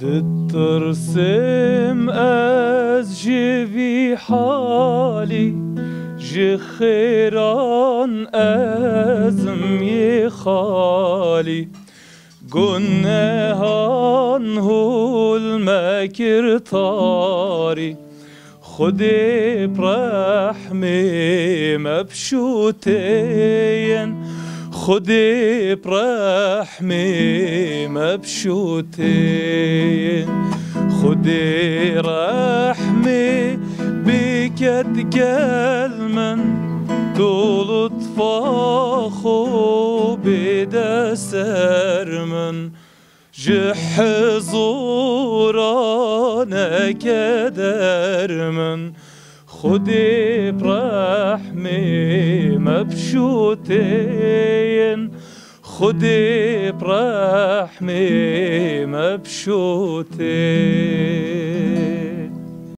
دترسم از جوی حالی جی خیران از می خالی گنهان هول مکر تاری خدي برحمي مبشوتين خدي برحمي مبشوتين خدي رحمي بكد قلمن طول طفاخو بدا سرمن جح زورانا كدر من خدي برحمي مبشوتين خدي برحمي مبشوتين.